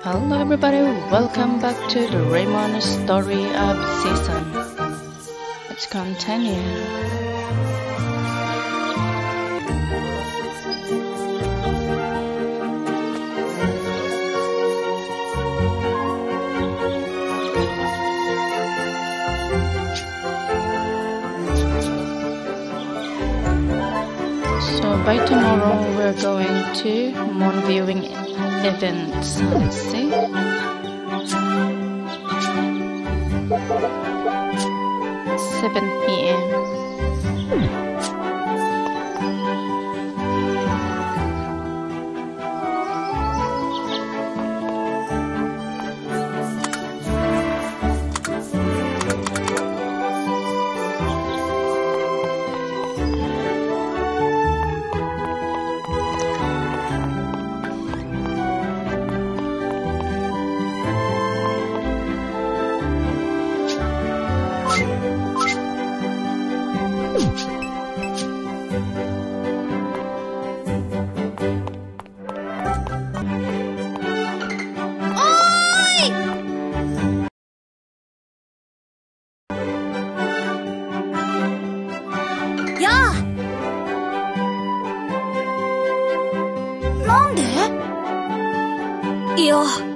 Hello everybody, welcome back to the Raymond Story of season. Let's continue. So by tomorrow we're going to moon viewing events. Let's see. Seven PM. 哟。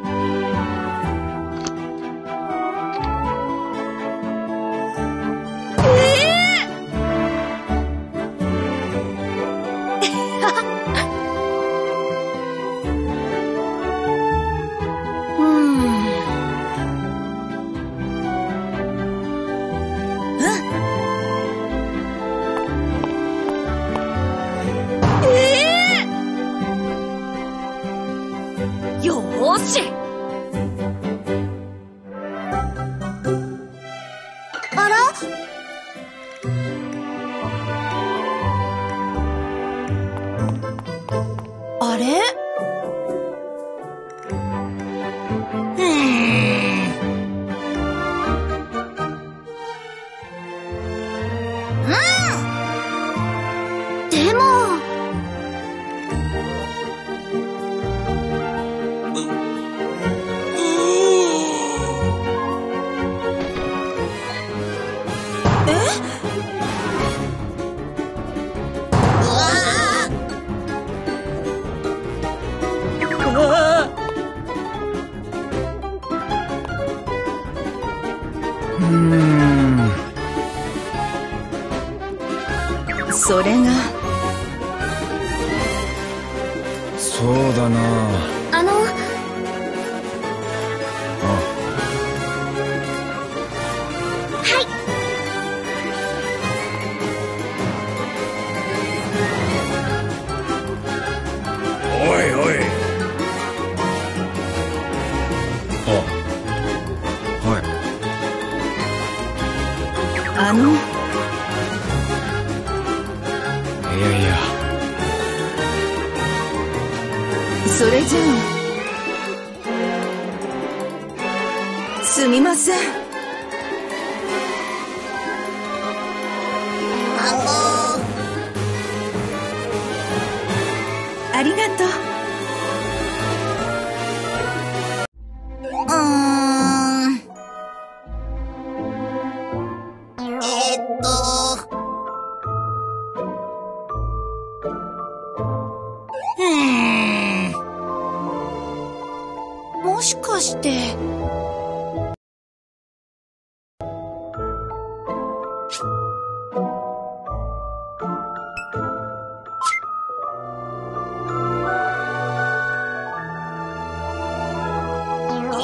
うん。それが。そうだな。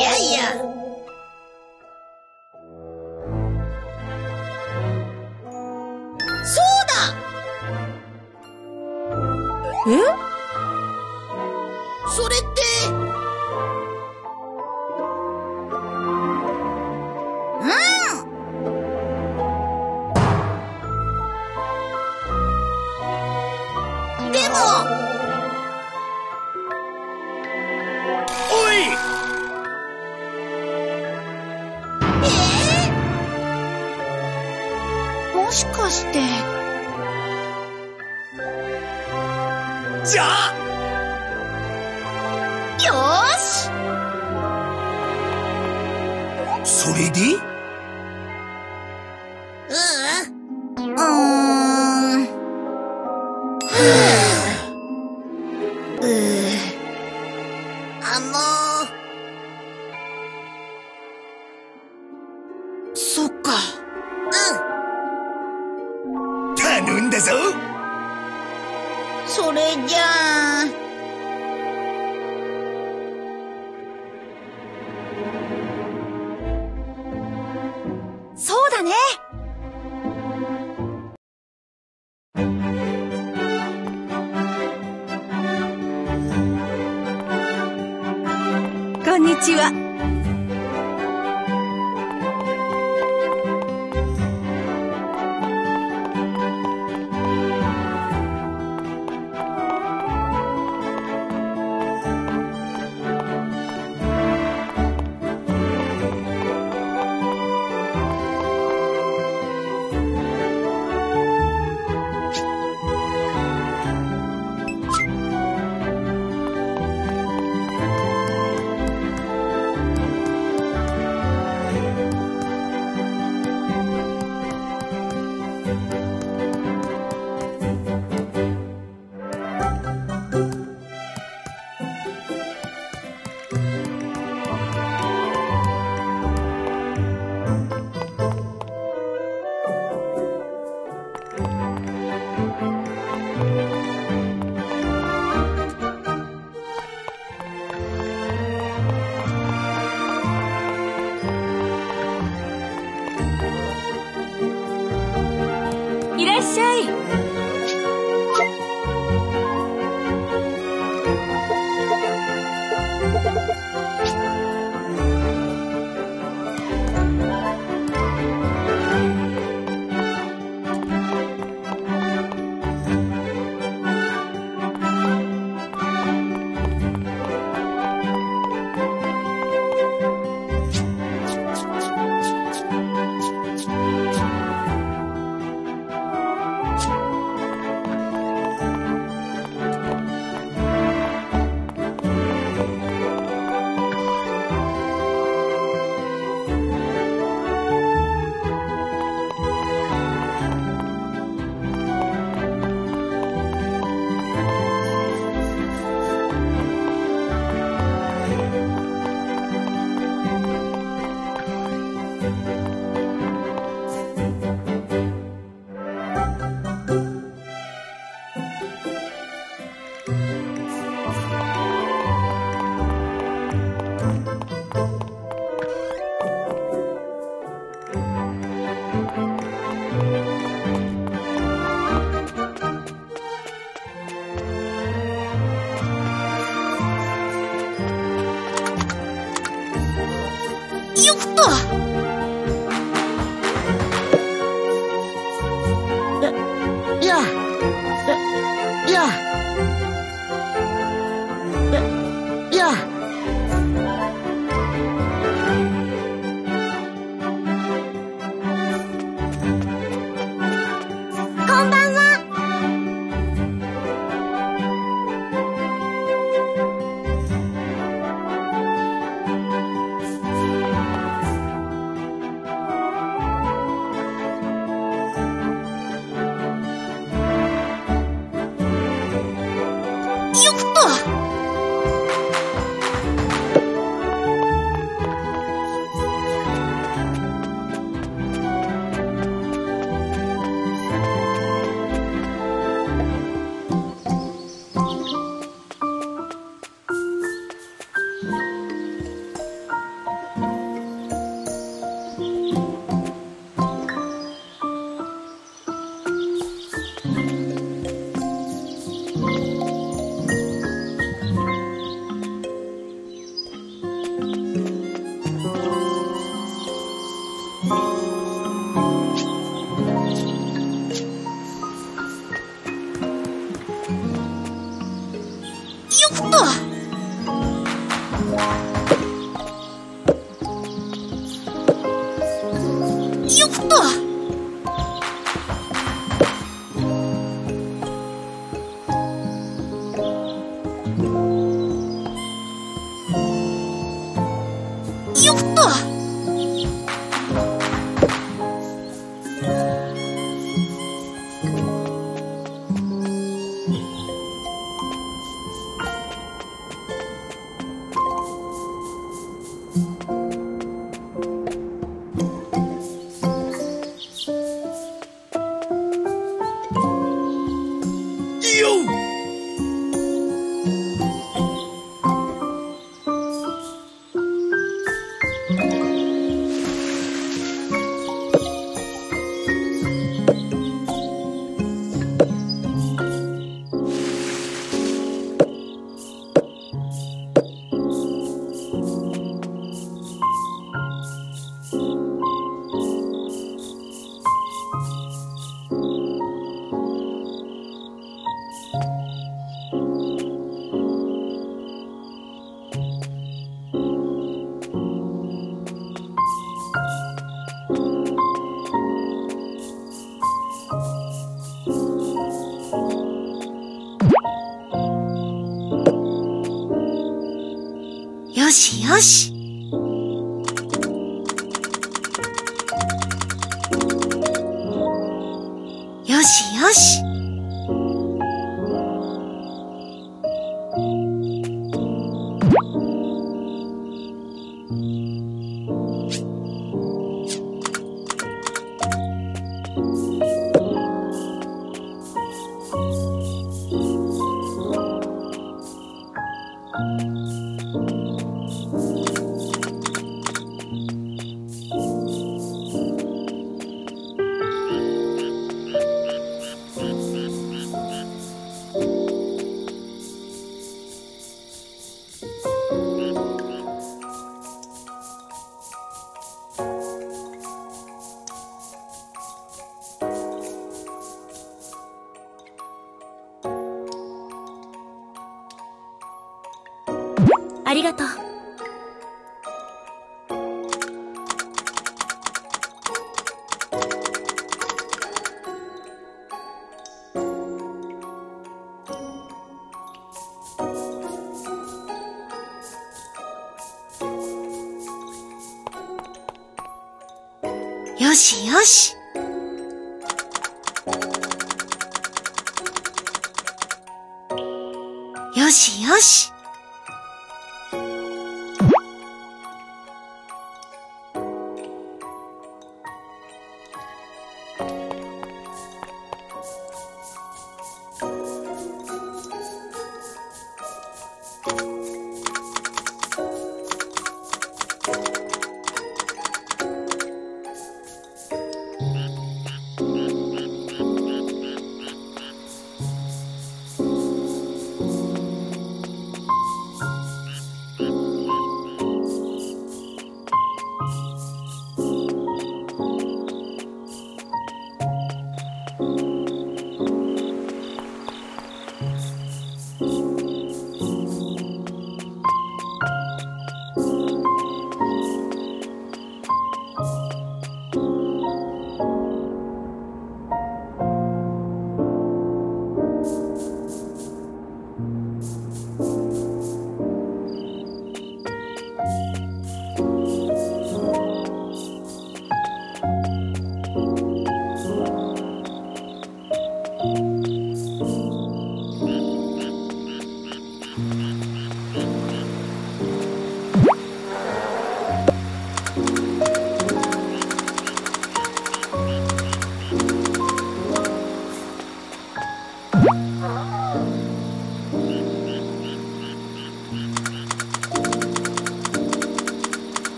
爷爷。七月。よしよし。よしよしよし。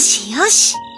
しよし。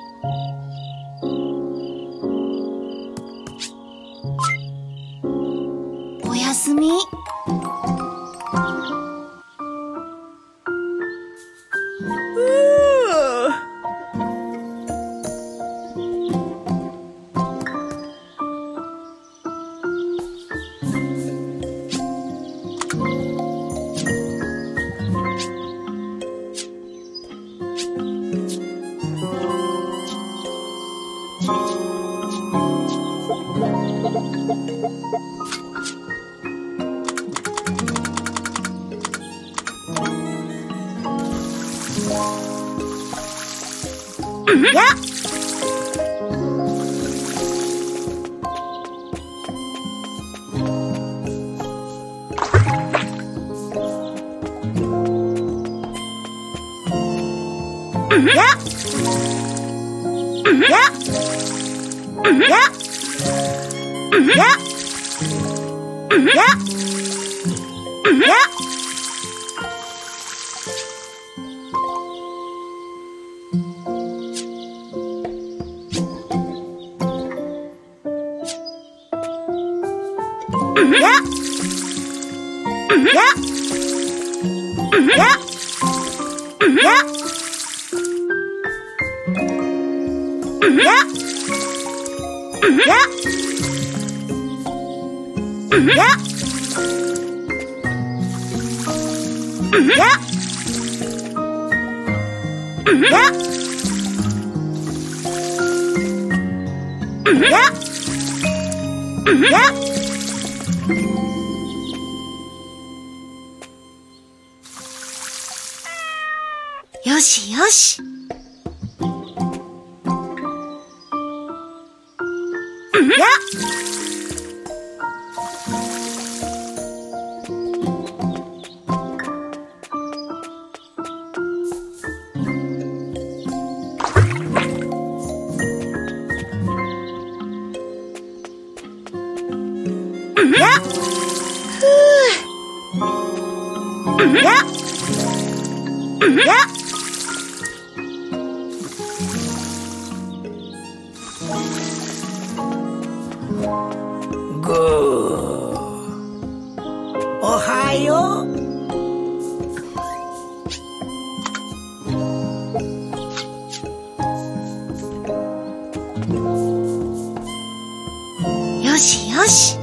呀！呀！呀！呀！呀！呀！呀！呀！呀！呀！呀！ややややよしよし。よしよし。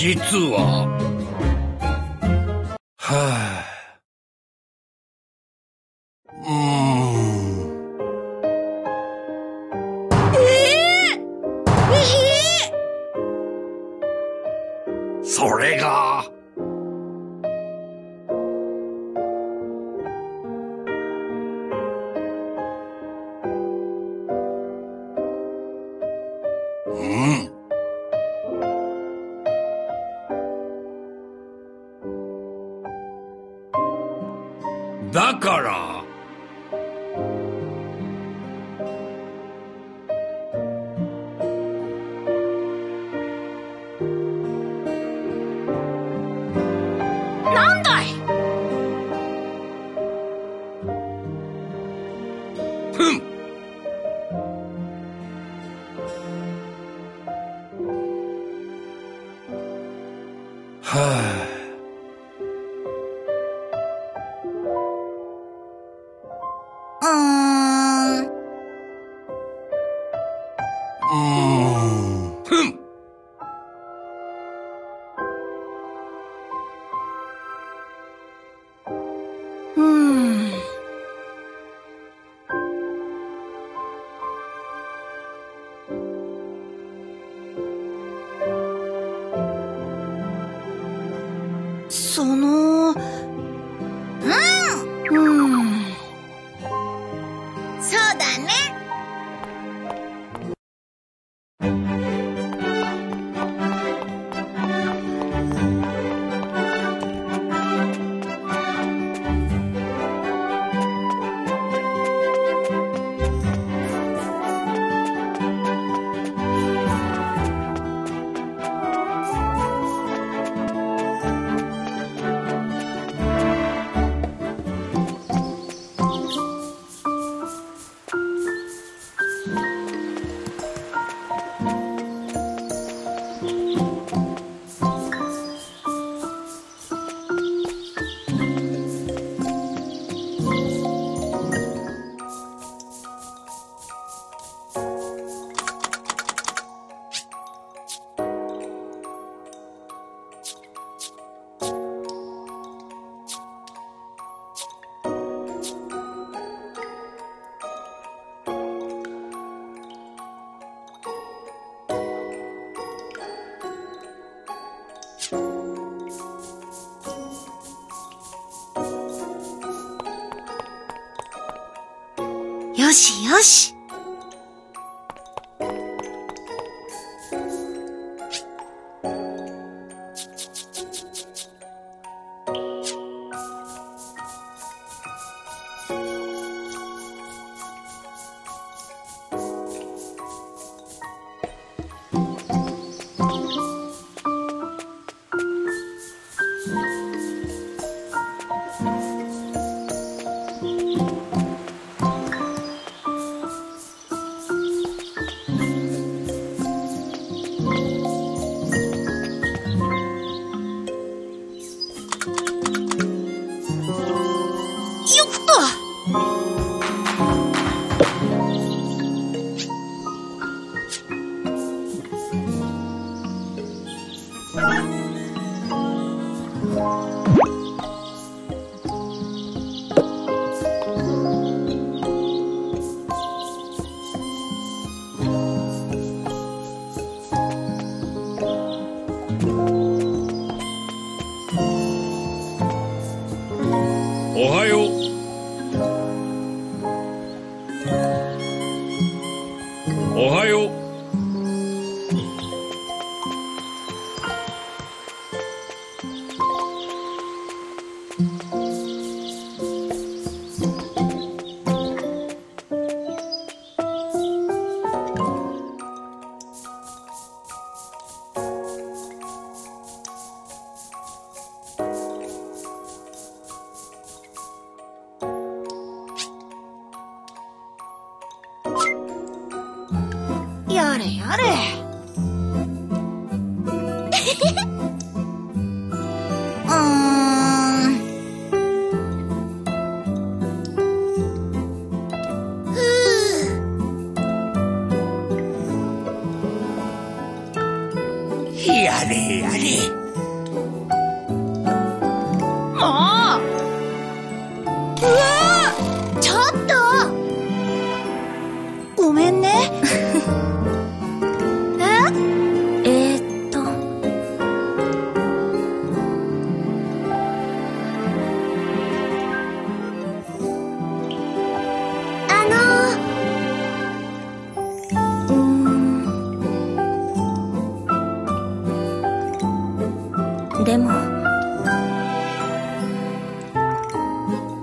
実は。はあそのよしよし。おはよう。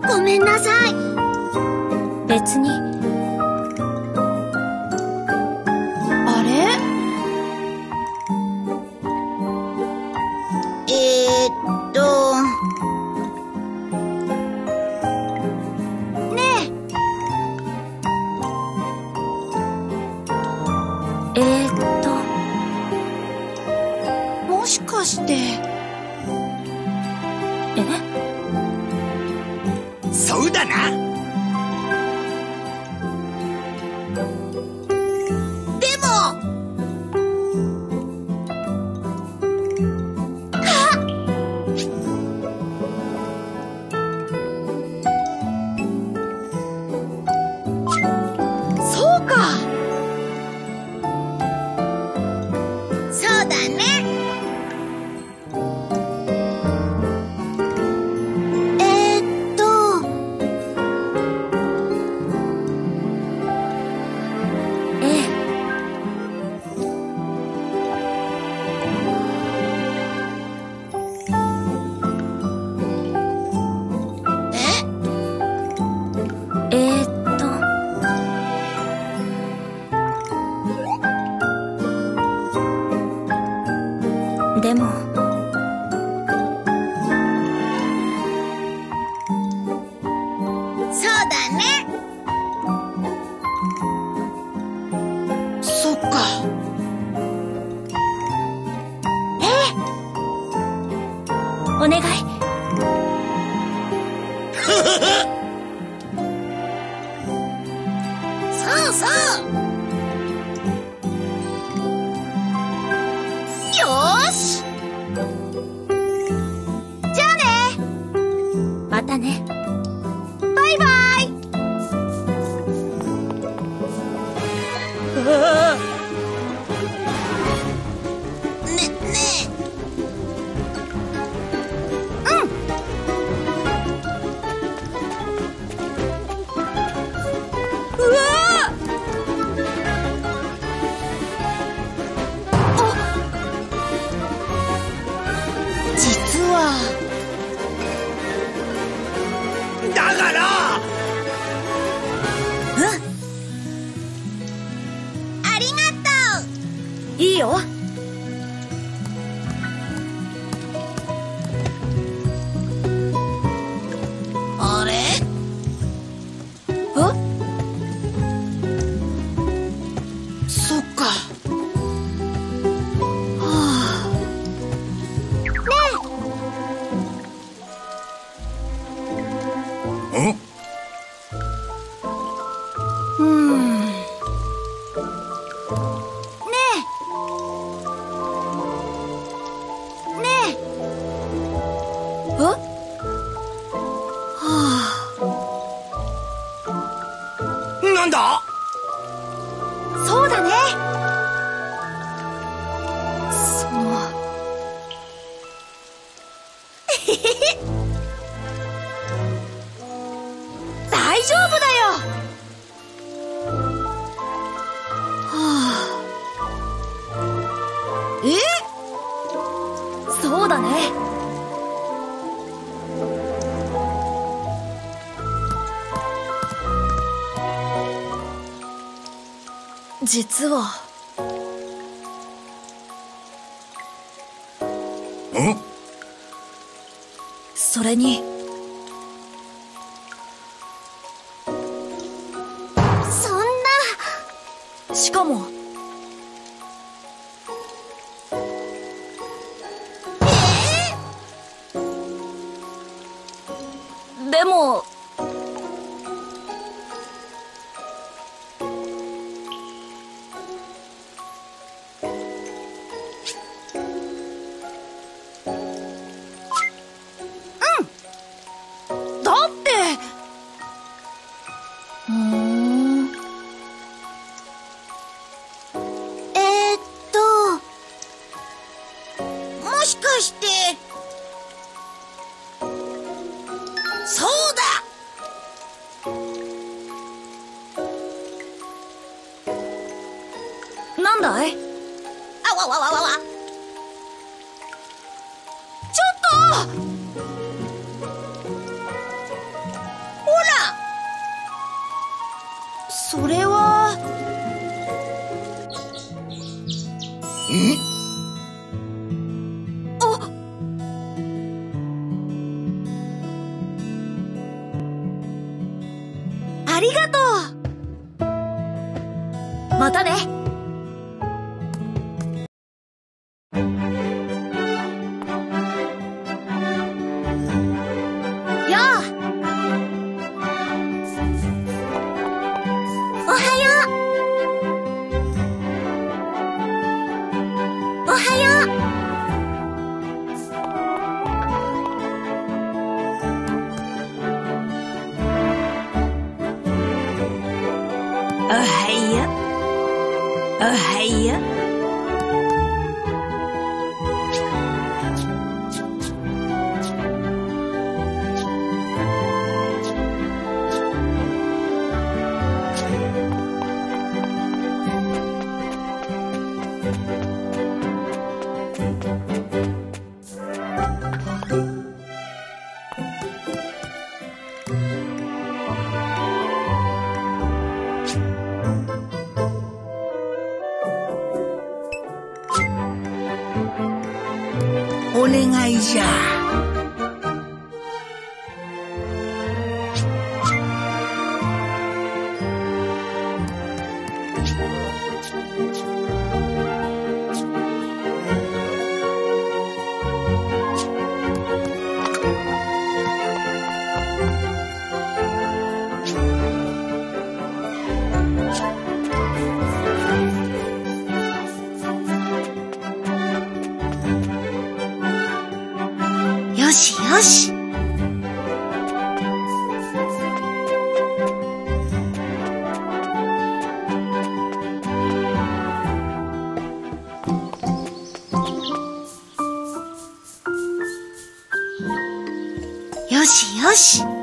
ごめんなさい。別に。でも 어? 実はそれに。そんな。しかも。えー、でも。し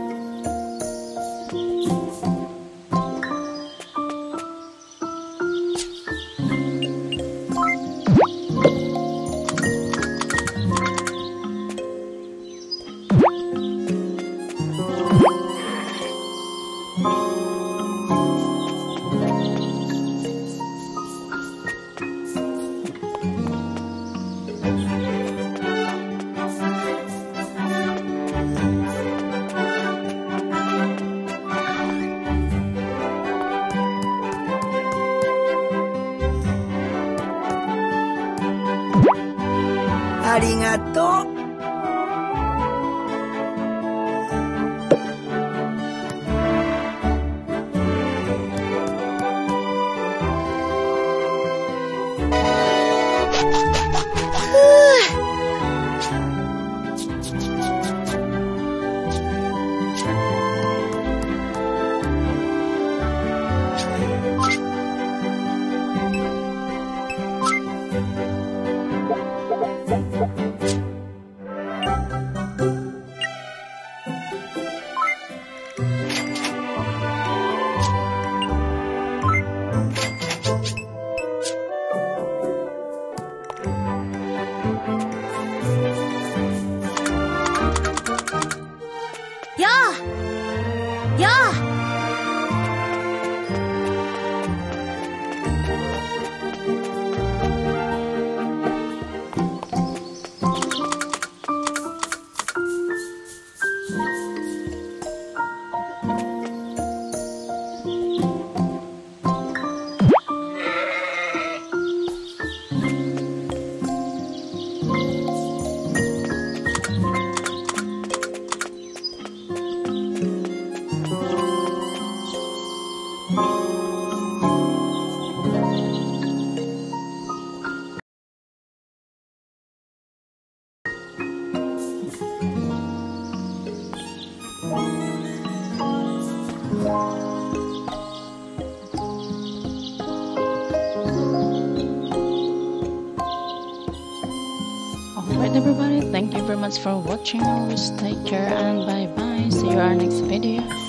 much for watching. Always take care and bye bye. See you our next video.